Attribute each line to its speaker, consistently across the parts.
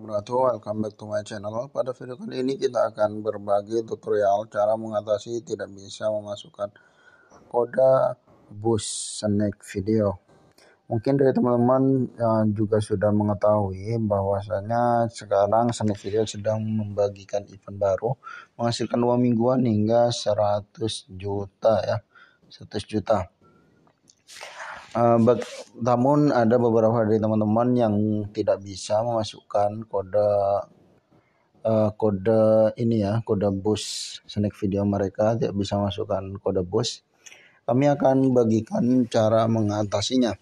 Speaker 1: wabarakatuh. Welcome back to my channel. Pada video kali ini kita akan berbagi tutorial cara mengatasi tidak bisa memasukkan kode bus snack video. Mungkin dari teman-teman uh, juga sudah mengetahui bahwasanya sekarang snack video sedang membagikan event baru menghasilkan uang mingguan hingga 100 juta ya 100 juta. Uh, namun ada beberapa dari teman-teman yang tidak bisa memasukkan kode uh, kode ini ya kode bus snack video mereka tidak bisa masukkan kode bus. Kami akan bagikan cara mengatasinya.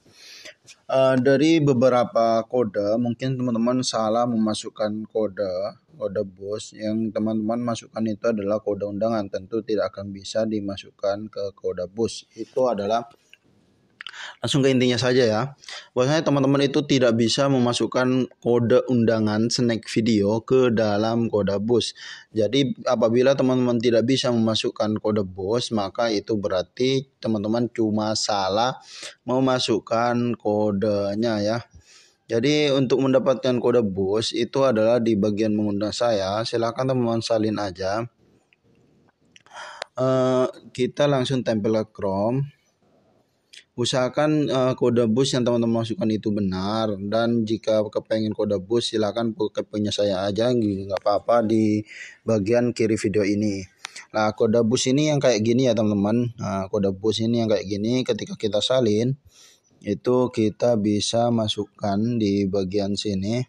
Speaker 1: Uh, dari beberapa kode mungkin teman-teman salah memasukkan kode kode bus. Yang teman-teman masukkan itu adalah kode undangan. Tentu tidak akan bisa dimasukkan ke kode bus. Itu adalah Langsung ke intinya saja ya. Bahwasanya teman-teman itu tidak bisa memasukkan kode undangan snack video ke dalam kode bus. Jadi apabila teman-teman tidak bisa memasukkan kode bus, maka itu berarti teman-teman cuma salah memasukkan kodenya ya. Jadi untuk mendapatkan kode bus itu adalah di bagian mengundang saya. Silahkan teman-teman salin aja. Uh, kita langsung tempel ke Chrome usahakan uh, kode bus yang teman-teman masukkan itu benar dan jika kepengen kode bus silakan punya saya aja nggak apa-apa di bagian kiri video ini. Nah kode bus ini yang kayak gini ya teman-teman. Nah, kode bus ini yang kayak gini ketika kita salin itu kita bisa masukkan di bagian sini.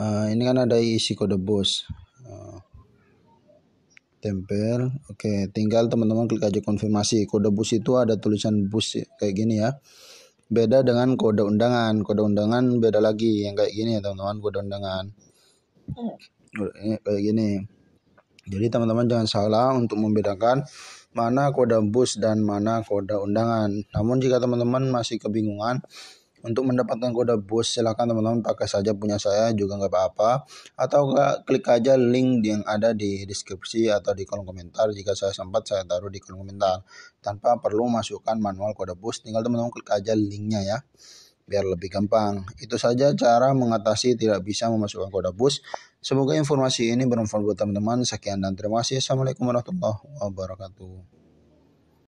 Speaker 1: Uh, ini kan ada isi kode bus tempel. Oke tinggal teman-teman klik aja konfirmasi. Kode bus itu ada tulisan bus kayak gini ya. Beda dengan kode undangan. Kode undangan beda lagi. Yang kayak gini ya teman-teman kode undangan. Kayak gini. Jadi teman-teman jangan salah untuk membedakan mana kode bus dan mana kode undangan. Namun jika teman-teman masih kebingungan untuk mendapatkan kode bus silahkan teman-teman pakai saja punya saya juga nggak apa-apa. Atau nggak klik aja link yang ada di deskripsi atau di kolom komentar. Jika saya sempat saya taruh di kolom komentar. Tanpa perlu masukkan manual kode bus tinggal teman-teman klik aja linknya ya. Biar lebih gampang. Itu saja cara mengatasi tidak bisa memasukkan kode bus semoga informasi ini bermanfaat buat teman-teman. Sekian dan terima kasih. Assalamualaikum warahmatullahi wabarakatuh